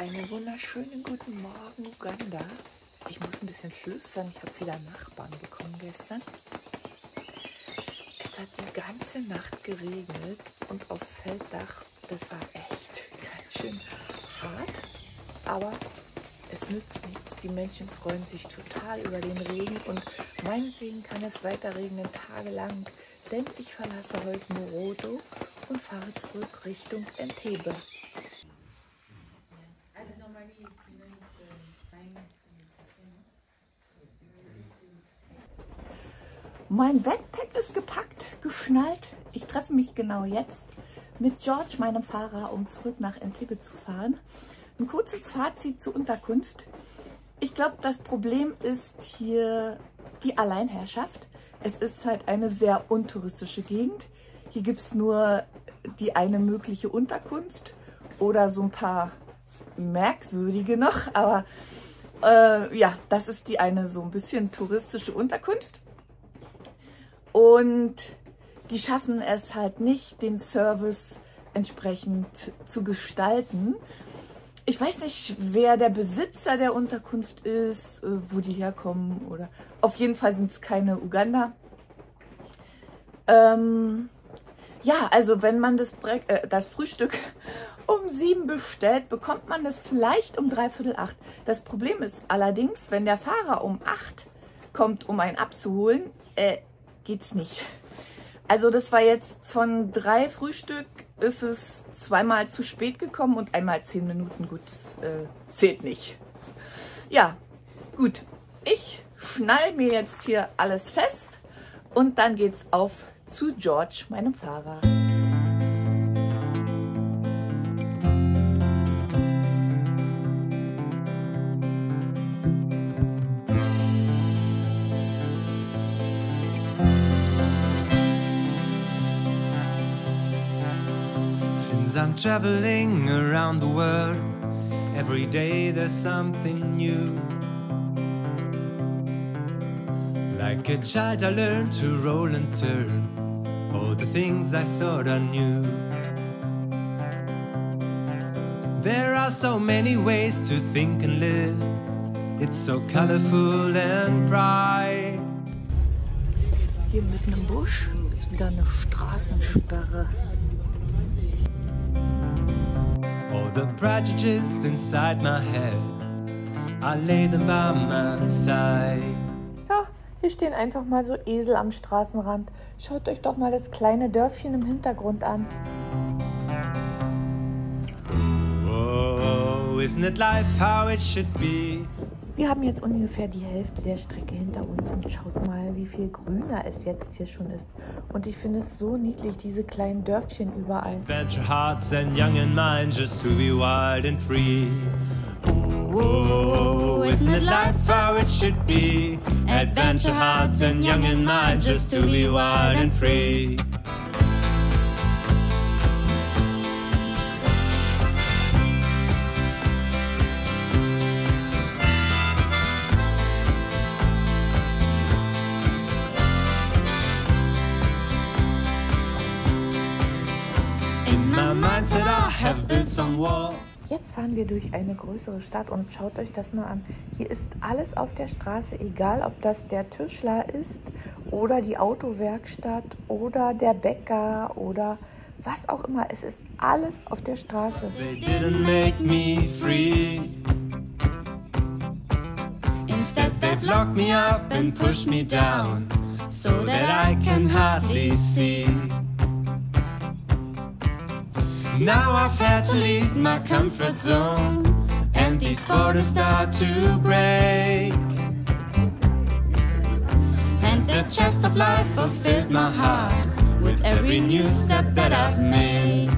Einen wunderschönen guten Morgen, Uganda. Ich muss ein bisschen flüstern. Ich habe wieder Nachbarn bekommen gestern. Es hat die ganze Nacht geregnet und aufs Felddach, das war echt ganz schön hart. Aber es nützt nichts. Die Menschen freuen sich total über den Regen und meinetwegen kann es weiter regnen tagelang, denn ich verlasse heute Moroto und fahre zurück Richtung Entebbe. Mein Backpack ist gepackt, geschnallt. Ich treffe mich genau jetzt mit George, meinem Fahrer, um zurück nach Entebbe zu fahren. Ein kurzes Fazit zur Unterkunft. Ich glaube, das Problem ist hier die Alleinherrschaft. Es ist halt eine sehr untouristische Gegend. Hier gibt es nur die eine mögliche Unterkunft oder so ein paar merkwürdige noch. Aber äh, ja, das ist die eine so ein bisschen touristische Unterkunft. Und die schaffen es halt nicht, den Service entsprechend zu gestalten. Ich weiß nicht, wer der Besitzer der Unterkunft ist, äh, wo die herkommen oder auf jeden Fall sind es keine Uganda. Ähm, ja, also wenn man das, äh, das Frühstück um sieben bestellt, bekommt man das vielleicht um dreiviertel acht. Das Problem ist allerdings, wenn der Fahrer um acht kommt, um einen abzuholen, äh, geht's nicht. Also das war jetzt von drei Frühstück ist es zweimal zu spät gekommen und einmal zehn Minuten. Gut, äh, zählt nicht. Ja, gut. Ich schnall mir jetzt hier alles fest und dann geht's auf zu George, meinem Fahrer. I'm traveling around the world, every day there's something new. Like a child, I learned to roll and turn all the things I thought I knew. There are so many ways to think and live, it's so colorful and bright. Hier mitten im Busch ist wieder eine Straßensperre. The prejudices inside my head, I lay them by my side. Ja, hier stehen einfach mal so Esel am Straßenrand. Schaut euch doch mal das kleine Dörfchen im Hintergrund an. Oh, isn't it life how it should be? Wir haben jetzt ungefähr die Hälfte der Strecke hinter uns und schaut mal, wie viel grüner es jetzt hier schon ist. Und ich finde es so niedlich, diese kleinen Dörfchen überall. Adventure hearts and young in mind just to be wild and free. Oh, isn't it life how it should be? Adventure hearts and young in mind just to be wild and free. Jetzt fahren wir durch eine größere Stadt und schaut euch das mal an. Hier ist alles auf der Straße, egal ob das der Tischler ist oder die Autowerkstatt oder der Bäcker oder was auch immer. Es ist alles auf der Straße. They didn't make me free. Instead, they've locked me up and pushed me down so that I can hardly see. Now I've had to leave my comfort zone, and these borders start to break. And the chest of life fulfilled my heart with every new step that I've made.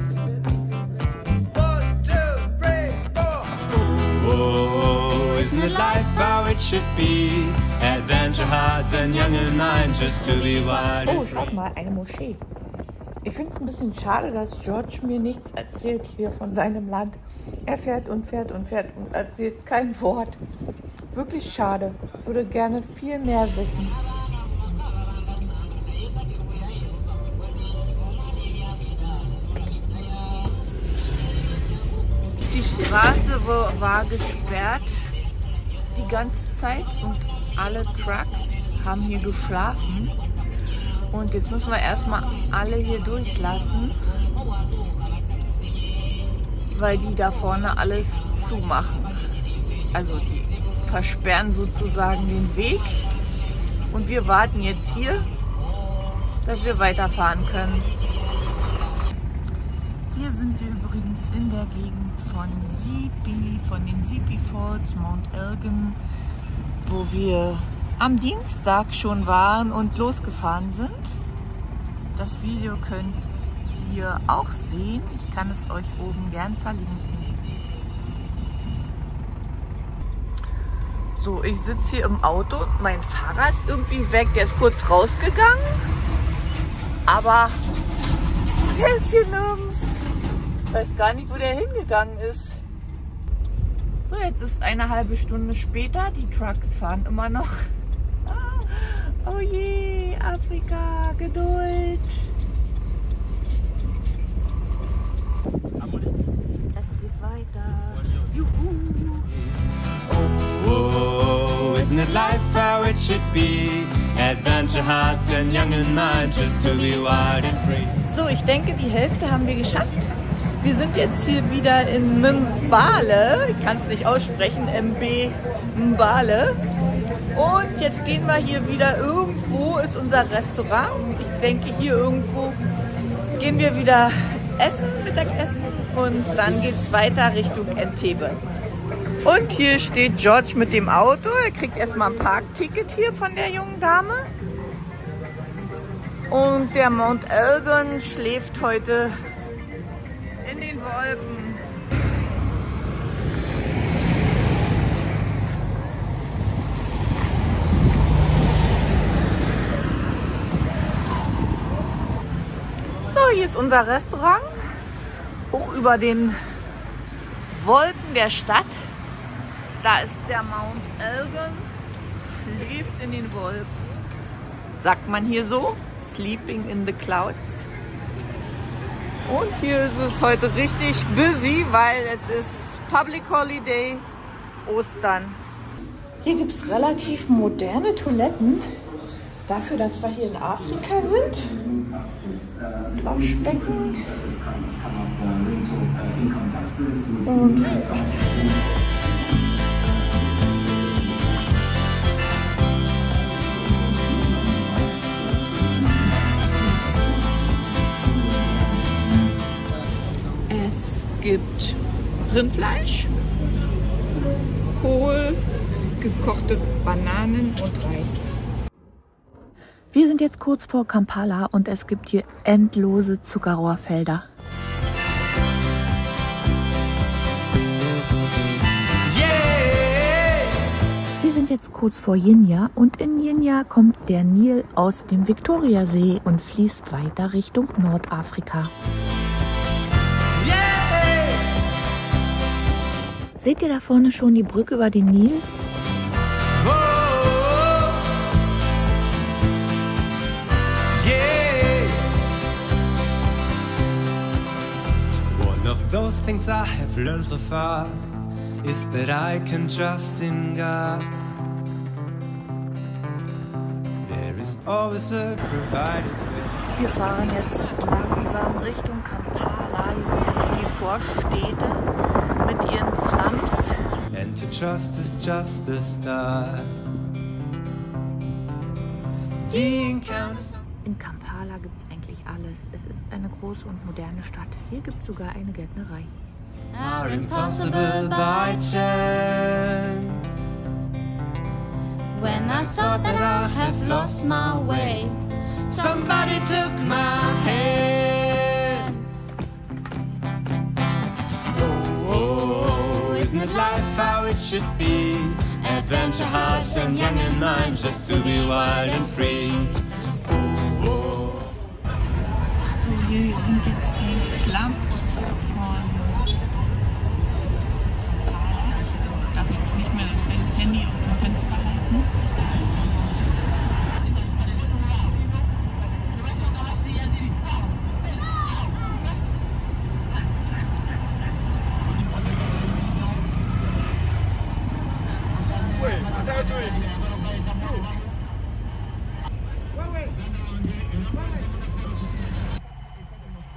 Oh, isn't it life how it should be? Adventure hearts and young in mind just to be wild. Oh, and free. schaut mal, eine Moschee. Ich finde es ein bisschen schade, dass George mir nichts erzählt hier von seinem Land. Er fährt und fährt und fährt und erzählt kein Wort. Wirklich schade. Würde gerne viel mehr wissen. Die Straße war gesperrt die ganze Zeit und alle Trucks haben hier geschlafen. Und jetzt müssen wir erstmal alle hier durchlassen, weil die da vorne alles zumachen. Also die versperren sozusagen den Weg. Und wir warten jetzt hier, dass wir weiterfahren können. Hier sind wir übrigens in der Gegend von Sipi, von den Sipi Falls, Mount Elgin, wo wir am Dienstag schon waren und losgefahren sind. Das Video könnt ihr auch sehen. Ich kann es euch oben gern verlinken. So, ich sitze hier im Auto. Mein Fahrer ist irgendwie weg. Der ist kurz rausgegangen. Aber der ist hier nirgends. Ich weiß gar nicht, wo der hingegangen ist. So, jetzt ist eine halbe Stunde später. Die Trucks fahren immer noch. Oh je, Afrika, Geduld. Es geht weiter. Juhu. Oh, isn't it life how it should be? Adventure hearts and young in mind just to be wild and free. So, ich denke, die Hälfte haben wir geschafft. Wir sind jetzt hier wieder in Mbale. Ich kann es nicht aussprechen. MB Mbale. Und jetzt gehen wir hier wieder irgendwo, ist unser Restaurant. Ich denke hier irgendwo gehen wir wieder essen, Mittagessen und dann geht es weiter Richtung Entebbe. Und hier steht George mit dem Auto. Er kriegt erstmal ein Parkticket hier von der jungen Dame. Und der Mount Elgin schläft heute in den Wolken. Ist unser Restaurant. Hoch über den Wolken der Stadt. Da ist der Mount Elgin. Schläft in den Wolken. Sagt man hier so? Sleeping in the Clouds. Und hier ist es heute richtig busy, weil es ist Public Holiday, Ostern. Hier gibt es relativ moderne Toiletten. Dafür, dass wir hier in Afrika sind. Waschbecken. Und Wasser. Es gibt Rindfleisch, Kohl, gekochte Bananen und Reis. Wir sind jetzt kurz vor Kampala und es gibt hier endlose Zuckerrohrfelder. Wir sind jetzt kurz vor Jinja und in Jinja kommt der Nil aus dem Viktoriasee und fließt weiter Richtung Nordafrika. Seht ihr da vorne schon die Brücke über den Nil? Those things I have learned so far is that I can trust in God. There is always a provided way. Wir fahren jetzt langsam Richtung Kampala. Hier sind jetzt die Vorstädte mit ihren Slums. And to trust is just the start. The encounters. In Kampala gibt es eigentlich alles. Es ist eine große und moderne Stadt. Hier gibt es sogar eine Gärtnerei. are impossible by chance. When I thought that I have lost my way, Somebody took my hands. Oh, oh, oh, isn't it life how it should be? Adventure hearts and young in mind, just to be wild and free. So, hier sind jetzt die Slums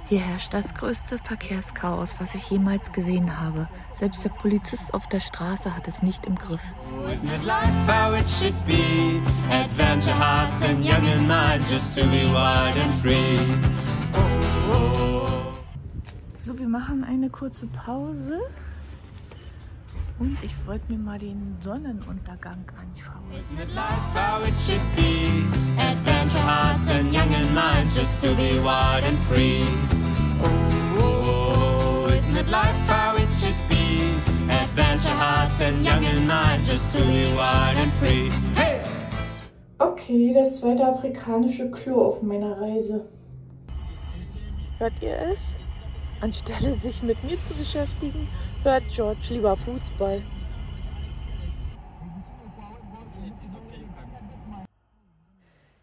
Hier herrscht das größte Verkehrschaos, was ich jemals gesehen habe. Selbst der Polizist auf der Straße hat es nicht im Griff. Isn't it life how it should be? Adventure hearts and young in mind just to be wild and free. So, wir machen eine kurze Pause. Und ich wollte mir mal den Sonnenuntergang anschauen. Isn't it life how it should be? Adventure hearts and young in mind just to be wild and free. Oh, isn't it life how it should be? Adventure hearts and young in mind just to be wild and free. Hey! Okay, das zweite afrikanische Klo auf meiner Reise. Hört ihr es? Anstelle sich mit mir zu beschäftigen, hört George lieber Fußball.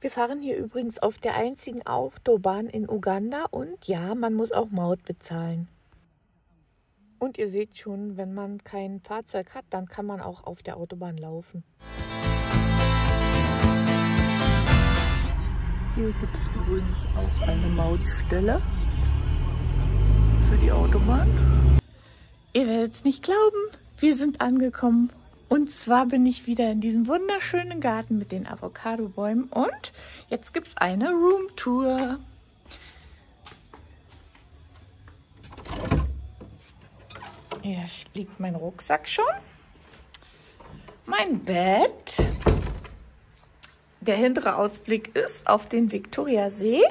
Wir fahren hier übrigens auf der einzigen Autobahn in Uganda und ja, man muss auch Maut bezahlen. Und ihr seht schon, wenn man kein Fahrzeug hat, dann kann man auch auf der Autobahn laufen. Hier gibt es übrigens auch eine Mautstelle die Autobahn. Ihr werdet es nicht glauben, wir sind angekommen. Und zwar bin ich wieder in diesem wunderschönen Garten mit den Avocado-Bäumen. Und jetzt gibt es eine Roomtour. Hier liegt mein Rucksack schon. Mein Bett. Der hintere Ausblick ist auf den Viktoriasee.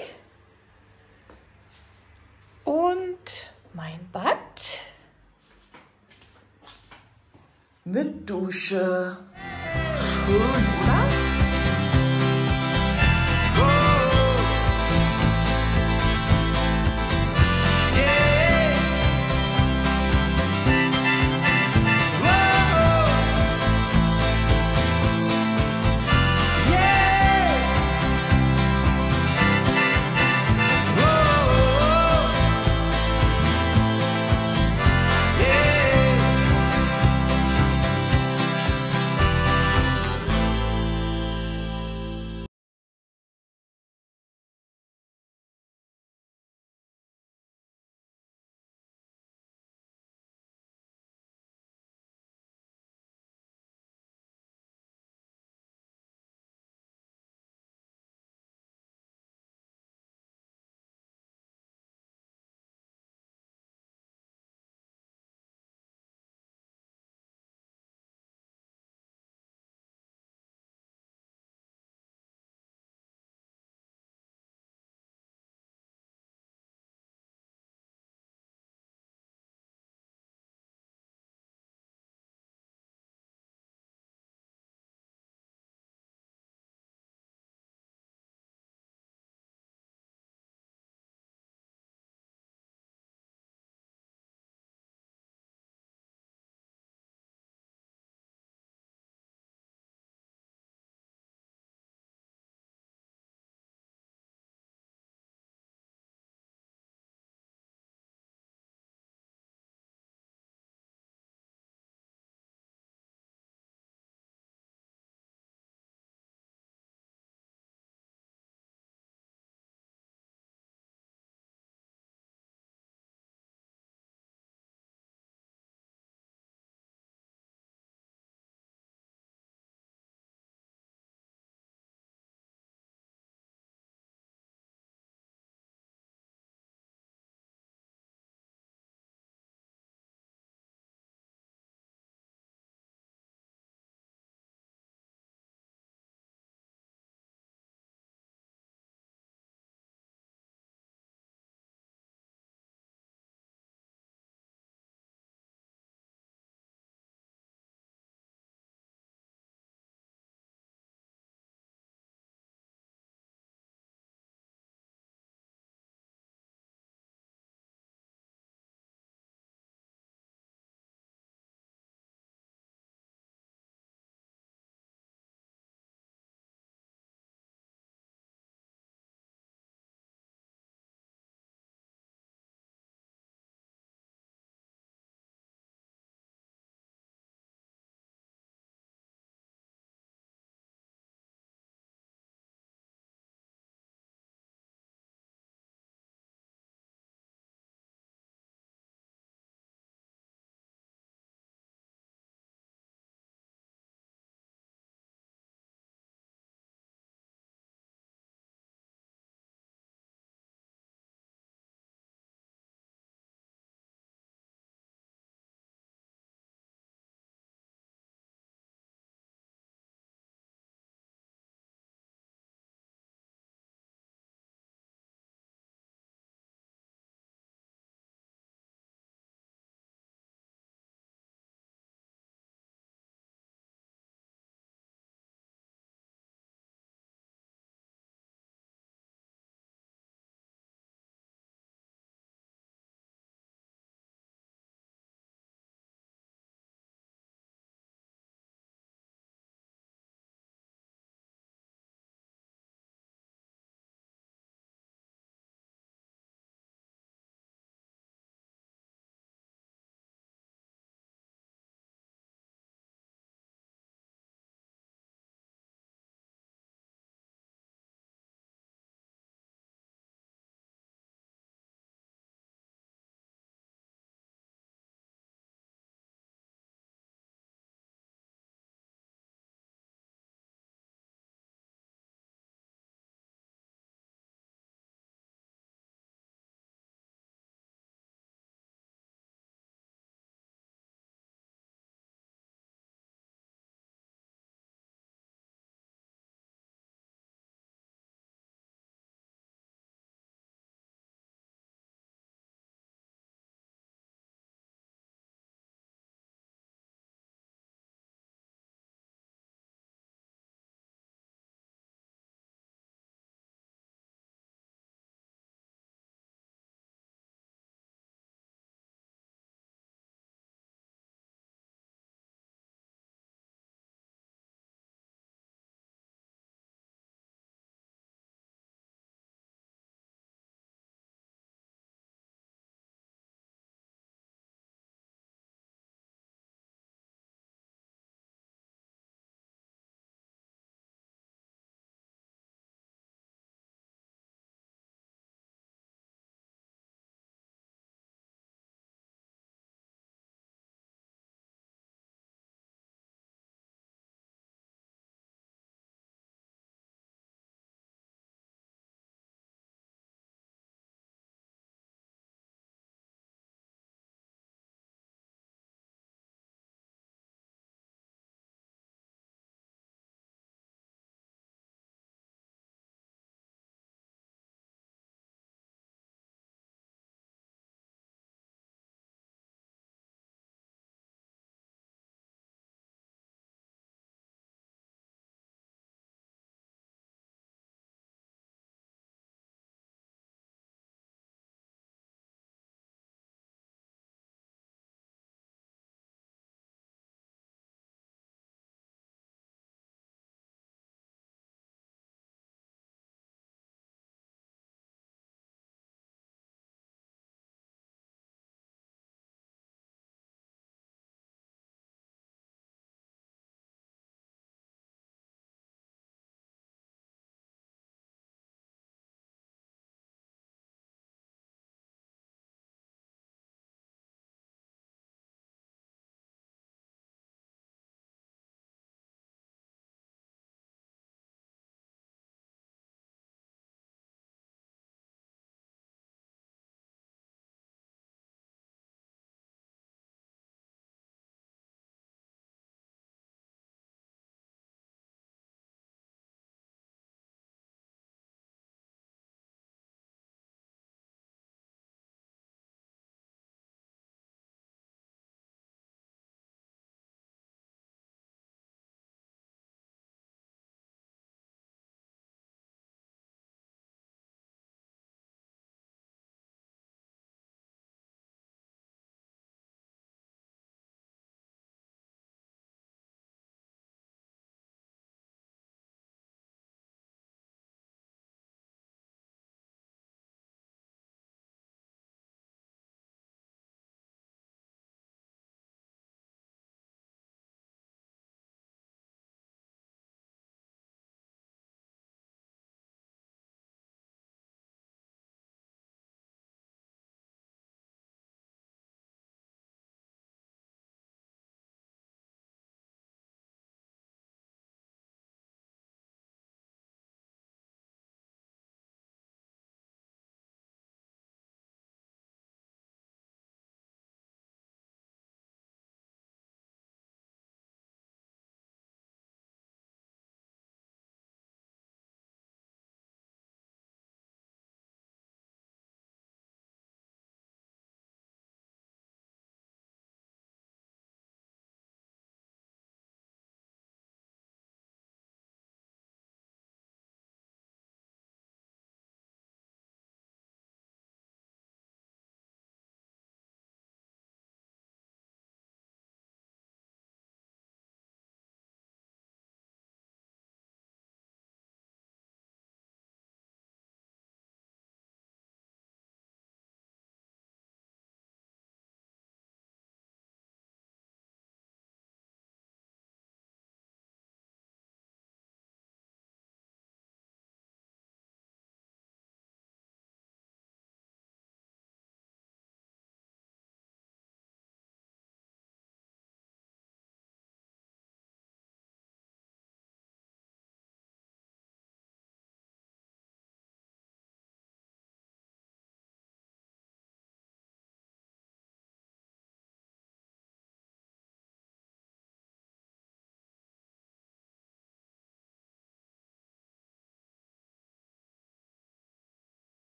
Und mein Bad. Mit Dusche. Schön, oder?